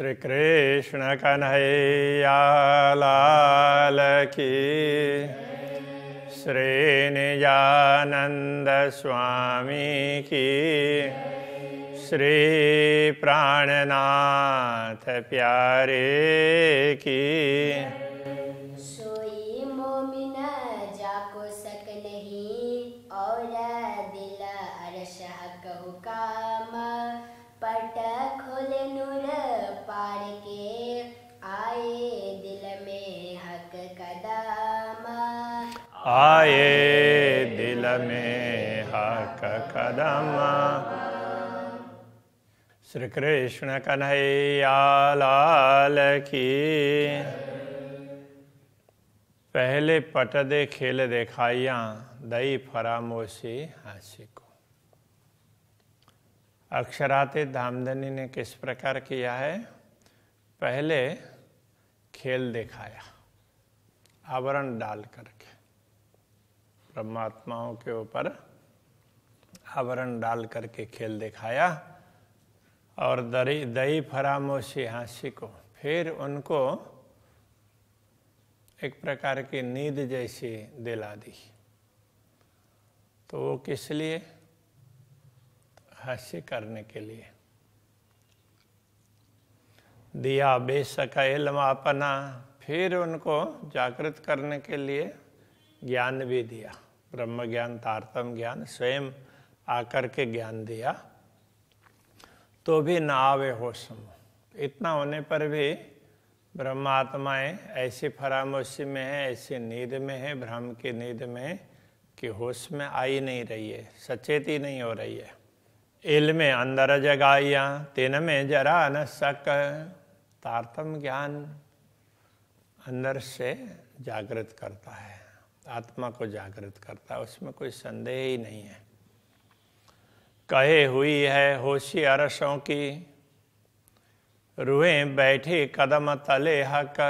श्री कृष्ण कन्हैया लाल की श्री निजानंद स्वामी की श्री प्राणनाथ प्यारे की सोई नहीं और हुकाम आए दिल में हक कदम। श्री कृष्ण कन्हैया लाल की। पहले पट दे, खेल देखाइया दई फरामोशी हासी को। अक्षराते धामधनी ने किस प्रकार किया है? पहले खेल दिखाया, आवरण डाल करके। परमात्माओं के ऊपर आवरण डाल करके खेल दिखाया और दरी, दही फरामोशी हासी को, फिर उनको एक प्रकार की नींद जैसी दिला दी। तो वो किस लिए? हास्य करने के लिए। दिया बेशक इल्म अपना, फिर उनको जागृत करने के लिए ज्ञान भी दिया। ब्रह्म ज्ञान तारतम ज्ञान, स्वयं आकर के ज्ञान दिया तो भी ना आवे होश में इतना होने पर भी ब्रह्मात्माएँ ऐसी फरामोशी में है, ऐसी नींद में है भ्रम की नींद में कि होश में आई नहीं रही है, सचेती नहीं हो रही है। इल में अंदर जगाइया, तीन में जरा न सक, तारतम ज्ञान अंदर से जागृत करता है। आत्मा को जागृत करता है, उसमें कोई संदेह ही नहीं है। कहे हुई है होशी अरसों की, रूहें बैठी कदम तले हक।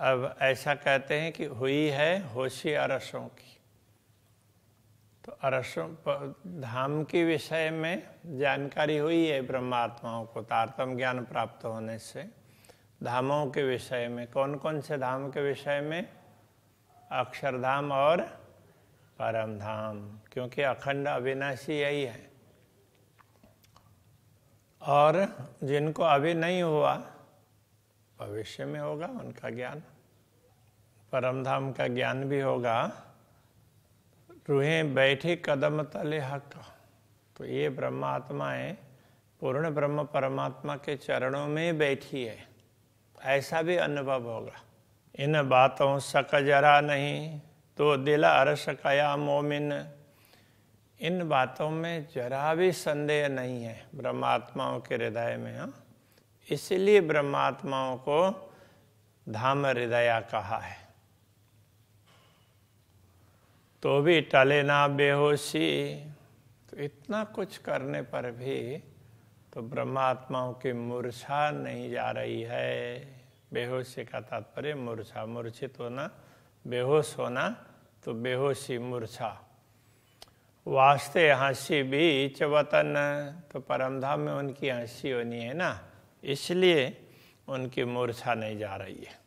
अब ऐसा कहते हैं कि हुई है होशी अरसों की। तो अरसों धाम के विषय में जानकारी हुई है ब्रह्मात्माओं को, तारतम ज्ञान प्राप्त होने से। धामों के विषय में कौन कौन से धाम के विषय में? अक्षरधाम और परम धाम क्योंकि अखंड अविनाशी यही है। और जिनको अभी नहीं हुआ, भविष्य में होगा उनका ज्ञान। परम धाम का ज्ञान भी होगा। रूहें बैठी कदम तले हक। तो ये ब्रह्मात्माएँ पूर्ण ब्रह्म परमात्मा के चरणों में बैठी है। ऐसा भी अनुभव होगा। इन बातों सक जरा नहीं तो दिल अरस कया मोमिन। इन बातों में जरा भी संदेह नहीं है ब्रह्मात्माओं के हृदय में हाँ। इसलिए ब्रह्मात्माओं को धाम हृदया कहा है। तो भी टले ना बेहोशी तो इतना कुछ करने पर भी तो ब्रह्मात्माओं की मूर्छा नहीं जा रही है। बेहोशी का तात्पर्य मूर्छा। मूर्छित होना, बेहोश होना तो बेहोशी मूर्छा। वास्ते हँसी बीच वतन तो परमधाम में उनकी हँसी होनी है ना, इसलिए उनकी मूर्छा नहीं जा रही है।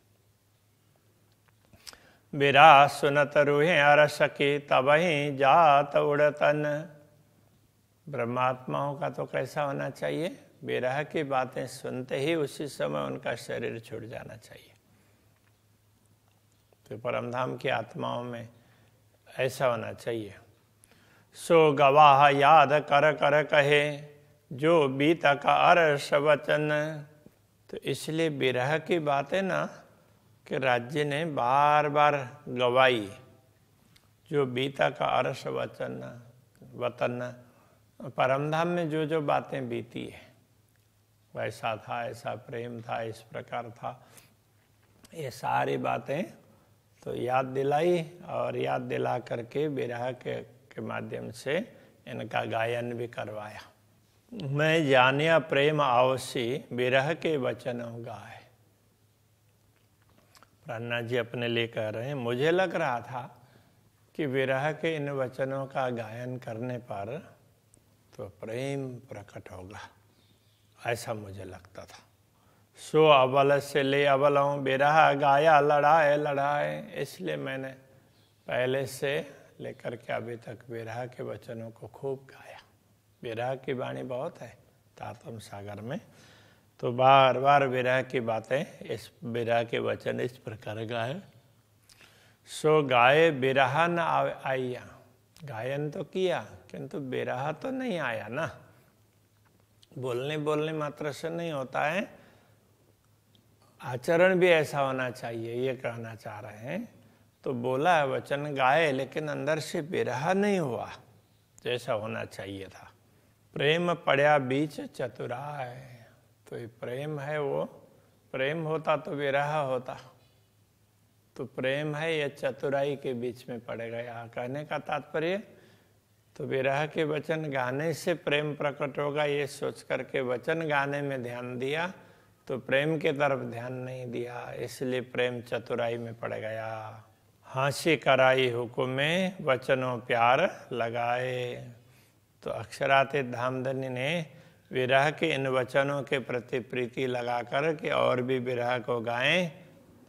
बिरा सुनत रूहे अरस तब ही जात उड़तन। ब्रह्मात्माओं का तो कैसा होना चाहिए? विरह की बातें सुनते ही उसी समय उनका शरीर छूट जाना चाहिए। तो परमधाम की आत्माओं में ऐसा होना चाहिए। सो गवाह याद कर कर कहे, जो बीत का अरस वचन। तो इसलिए विरह की बातें ना, कि राज्य ने बार बार गवाई, जो बीता का अरस वचन, वतन। परमधाम में जो जो बातें बीती है वैसा था ऐसा प्रेम था इस प्रकार था। ये सारी बातें तो याद दिलाई और याद दिला करके विरह के, के माध्यम से इनका गायन भी करवाया। मैं जानिया प्रेम आवसी विरह के वचन गाए। प्राणा जी अपने लिए कह रहे हैं मुझे लग रहा था कि विरह के इन वचनों का गायन करने पर तो प्रेम प्रकट होगा। ऐसा मुझे लगता था। सो अबल से ले अबलों बेरहा गाया, लड़ाए लड़ाए, इसलिए मैंने पहले से लेकर के अभी तक बेरहा के वचनों को खूब गाया। बेरहा की वाणी बहुत है तातम सागर में। तो बार बार विरह की बातें इस विरह के वचन इस प्रकार गाए। सो गाए बिरहा न आइया। गायन तो किया, किंतु बिरहा तो नहीं आया ना। बोलने बोलने मात्र से नहीं होता है। आचरण भी ऐसा होना चाहिए, ये कहना चाह रहे हैं। तो बोला है, वचन गाए, लेकिन अंदर से बिरहा नहीं हुआ। जैसा होना चाहिए था। प्रेम पड़ा बीच चतुराय। तो ये प्रेम है वो। प्रेम होता तो विरह होता। तो प्रेम है या चतुराई के बीच में पड़ेगा। यहाँ कहने का तात्पर्य तो विरह के वचन गाने से प्रेम प्रकट होगा, ये सोच करके वचन गाने में ध्यान दिया तो प्रेम के तरफ़ ध्यान नहीं दिया, इसलिए प्रेम चतुराई में पड़ गया। हाँसी कराई हुकुम, वचनों प्यार लगाए। तो अक्षराते धामधनी ने विरह के इन वचनों के प्रति प्रीति लगा कर के और भी विरह को गाएँ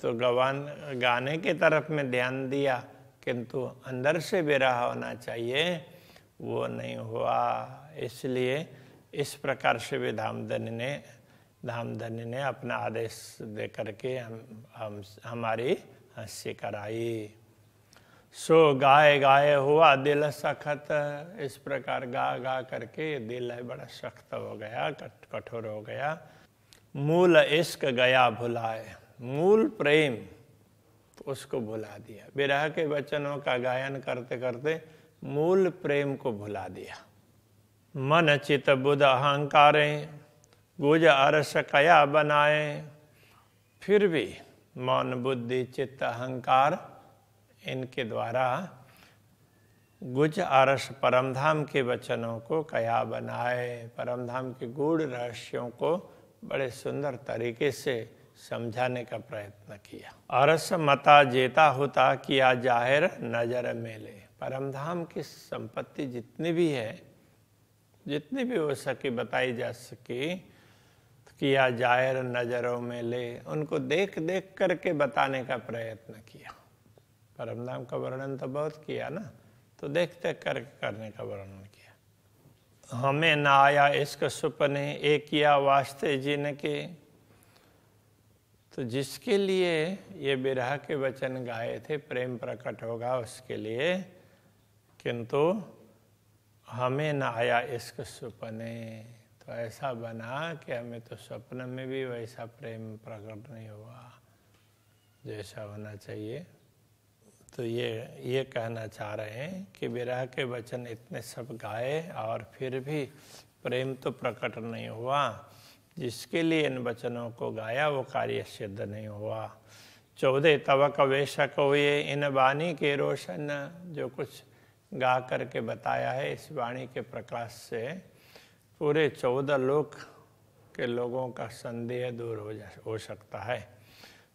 तो गवान, गाने के तरफ़ में ध्यान दिया, किंतु अंदर से विरह होना चाहिए। वो नहीं हुआ। इसलिए इस प्रकार से भी धामधनी ने धामधनी ने अपना आदेश दे करके हम हम, हमारी हँसी कराई। सो गाय गाय हुआ दिल सख्त, इस प्रकार गा गा करके दिल है बड़ा सख्त हो गया कठोर हो गया। मूल इश्क गया भुलाए, मूल प्रेम उसको भुला दिया। विरह के वचनों का गायन करते करते मूल प्रेम को भुला दिया। मन चित बुध अहंकार, गुज अरस कया बनाए। फिर भी मौन बुद्धि चित्त अहंकार इनके द्वारा गुज आरस परमधाम के वचनों को कया बनाए। परमधाम के गूढ़ रहस्यों को बड़े सुंदर तरीके से समझाने का प्रयत्न किया। अरस मता जेता होता किया ज़ाहिर नज़र मेले। परमधाम की संपत्ति जितनी भी है, जितनी भी हो सके, बताई जा सके किया ज़ाहिर नज़रों में ले, उनको देख देख करके बताने का प्रयत्न किया। परमधाम का वर्णन तो बहुत किया ना तो देख देख करके करने का वर्णन किया। हमें ना आया इसक सुपने, एक किया वास्ते जीने के। तो जिसके लिए ये विरह के वचन गाए थे, प्रेम प्रकट होगा उसके लिए किंतु हमें न आया इश्क सुपने। तो ऐसा बना कि हमें तो स्वप्न में भी वैसा प्रेम प्रकट नहीं हुआ। जैसा होना चाहिए। तो ये ये कहना चाह रहे हैं कि विरह के वचन इतने सब गाए और फिर भी प्रेम तो प्रकट नहीं हुआ। जिसके लिए इन वचनों को गाया वो कार्य सिद्ध नहीं हुआ। चौदह तवक वेशक हुए इन वाणी के रोशन, जो कुछ गा करके बताया है इस वाणी के प्रकाश से। पूरे चौदह लोक के लोगों का संदेह दूर हो जा, हो सकता है।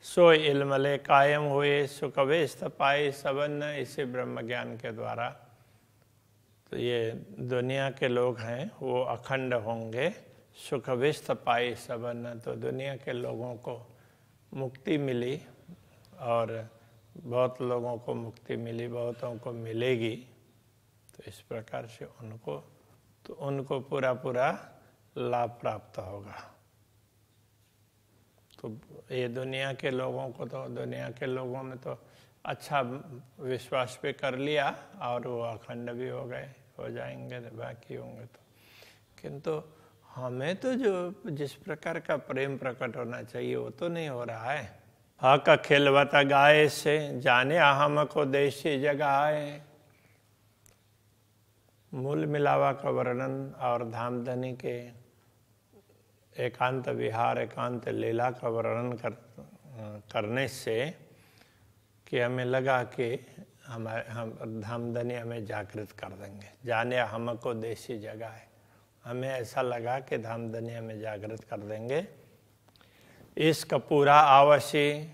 सो इलमले कायम हुए, सुखवेश पाए सबन इसे ब्रह्म ज्ञान के द्वारा। तो ये दुनिया के लोग हैं, वो अखंड होंगे। सुख विस्त पाई सबन तो दुनिया के लोगों को मुक्ति मिली और बहुत लोगों को मुक्ति मिली, बहुतों को मिलेगी। तो इस प्रकार से उनको तो उनको पूरा पूरा लाभ प्राप्त होगा। तो ये दुनिया के लोगों को तो दुनिया के लोगों ने तो अच्छा विश्वास पे कर लिया और वो अखंड भी हो गए, हो जाएँगे, बाकी होंगे तो। किंतु हमें तो जो, जिस प्रकार का प्रेम प्रकट होना चाहिए, वो तो नहीं हो रहा है। हक खिलवत गाय से जाने हम को देशी जगाए। मूल मिलावा का वर्णन और धामधनी के एकांत विहार एकांत लीला का वर्णन कर करने से कि हमें लगा कि हमारे हम धामधनी हमें जागृत कर देंगे। जाने हमको देसी जगह है। हमें ऐसा लगा कि धाम दुनिया में जागृत कर देंगे। इसका पूरा आवश्य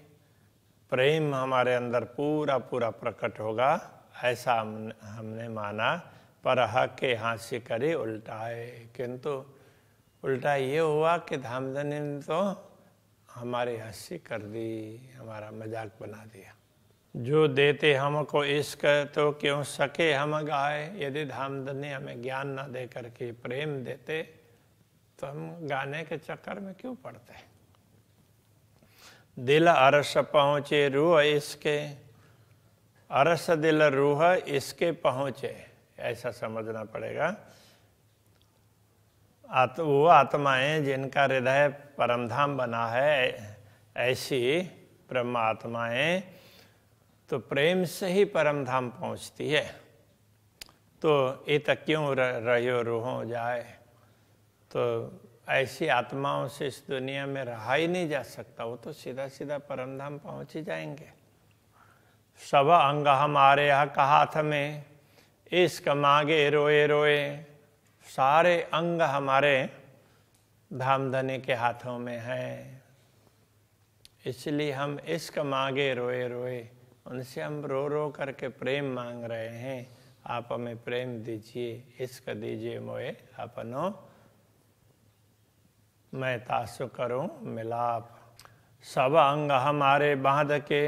प्रेम हमारे अंदर पूरा पूरा प्रकट होगा। ऐसा हम, हमने माना पर के हाँसी करे उल्टाए। किंतु उल्टा ये हुआ कि धामधनी ने तो हमारी हँसी कर दी, हमारा मज़ाक बना दिया। जो देते हमको इश्क तो क्यों सके हम गाए? यदि धामधनी हमें ज्ञान ना दे करके प्रेम देते तो हम गाने के चक्कर में क्यों पड़ते? दिल अरस पहुँचे रूह इसके, अरस दिल रूह इसके पहुँचे। ऐसा समझना पड़ेगा। आत, वो आत्माएँ जिनका हृदय परमधाम बना है ऐसी ब्रह्म आत्माएँ तो प्रेम से ही परमधाम पहुँचती है। तो ये तक क्यों रहो रूहों जाए? तो ऐसी आत्माओं से इस दुनिया में रहा ही नहीं जा सकता वो तो सीधा सीधा परमधाम पहुँच ही जाएँगे। सब अंग हमारे हक हाथ में इश्क मांगे, रोए रोए। सारे अंग हमारे धामधनी के हाथों में है। इसलिए हम इश्क मांगे, रोए रोए। उनसे हम रो रो करके प्रेम मांग रहे हैं। आप हमें प्रेम दीजिए, इश्क दीजिए, मोए अपनो। मैं तासु करूँ मिलाप। सब अंग हमारे बाँध के,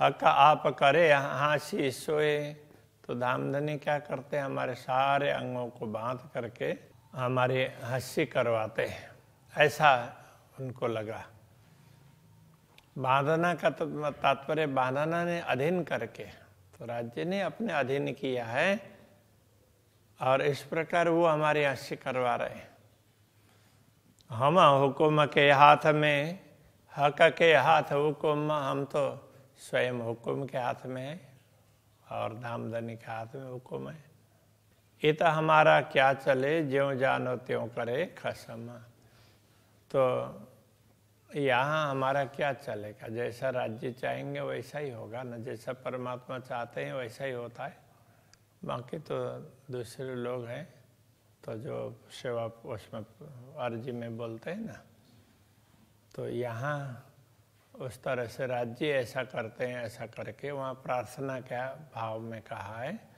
हक आप करे, हाँसी सोए। तो धामधनी क्या करते हैं? हमारे सारे अंगों को बाँध करके हमारी हँसी करवाते हैं। ऐसा उनको लगा। बांधना का तात्पर्य बांधना ने अधीन करके तो राज्य ने अपने अधीन किया है और इस प्रकार वो हमारी हँसी करवा रहे हैं। हम हुकुम के हाथ में, हक के हाथ हुकुम, हम तो स्वयं हुकुम के हाथ में है। और धामधनी के हाथ में हुक्म है ये तो हमारा क्या चले, ज्यो जानो त्यों करे खसम। तो यहाँ हमारा क्या चलेगा? जैसा राज्य चाहेंगे वैसा ही होगा ना? जैसा परमात्मा चाहते हैं वैसा ही होता है। बाकी तो दूसरे लोग हैं तो जो सेवा उसमें, अर्जी में बोलते हैं ना तो यहाँ उस तरह से राज्य ऐसा करते हैं, ऐसा करके वहाँ प्रार्थना क्या भाव में कहा है।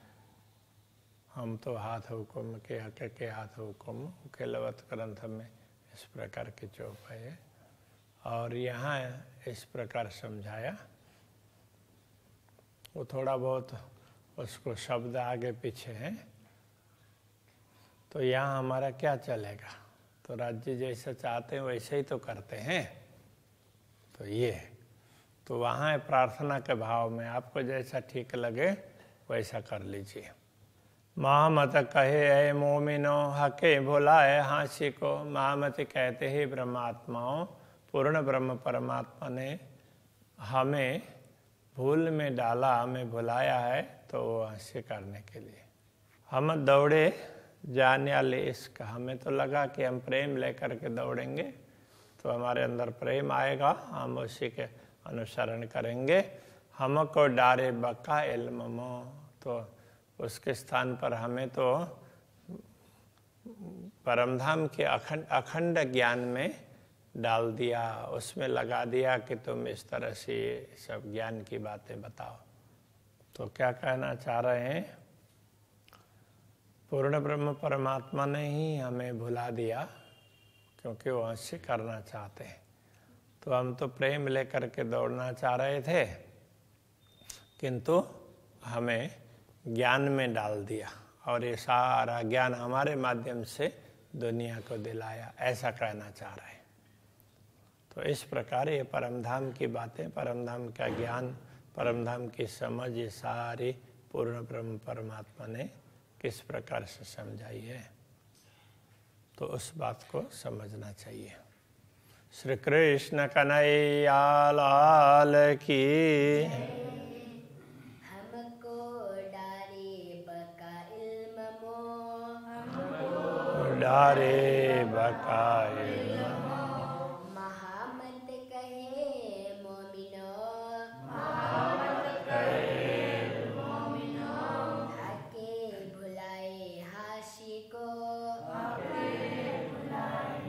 हम तो हाथ हुकुम के, हक के हाथ हुकुम केलवत ग्रंथ में इस प्रकार की चौप है। और यहाँ इस प्रकार समझाया। वो थोड़ा बहुत उसको शब्द आगे पीछे हैं। तो यहाँ हमारा क्या चलेगा? तो राज्य जैसा चाहते हैं वैसे ही तो करते हैं। तो ये है। तो वहाँ है प्रार्थना के भाव में, आपको जैसा ठीक लगे, वैसा कर लीजिए। महामत कहे है मोमिनो, हके है हाँसी को। महामत कहते ही ब्रह्मात्माओं, पूर्ण ब्रह्म परमात्मा ने हमें भूल में डाला, हमें भुलाया है तो वो हँसी करने के लिए। हम दौड़े, जाने वाले इसक हमें तो लगा कि हम प्रेम लेकर के दौड़ेंगे। तो हमारे अंदर प्रेम आएगा, हम उसी के अनुसरण करेंगे। हमको डारे बका इल्मो तो उसके स्थान पर हमें तो परमधाम के अखंड अखंड ज्ञान में डाल दिया, उसमें लगा दिया कि तुम इस तरह से सब ज्ञान की बातें बताओ। तो क्या कहना चाह रहे हैं? पूर्ण ब्रह्म परमात्मा ने ही हमें भुला दिया। क्योंकि वो हँसी करना चाहते हैं। तो हम तो प्रेम लेकर के दौड़ना चाह रहे थे, किंतु हमें ज्ञान में डाल दिया और ये सारा ज्ञान हमारे माध्यम से दुनिया को दिलाया, ऐसा कहना चाह रहे हैं। तो इस प्रकार ये परमधाम की बातें परमधाम का ज्ञान परमधाम की समझ, ये सारी पूर्ण ब्रह्म परमात्मा ने किस प्रकार से समझाई है। तो उस बात को समझना चाहिए। श्री कृष्ण कन्हैया लाल की हमको डारे बका इल्म डारे बका को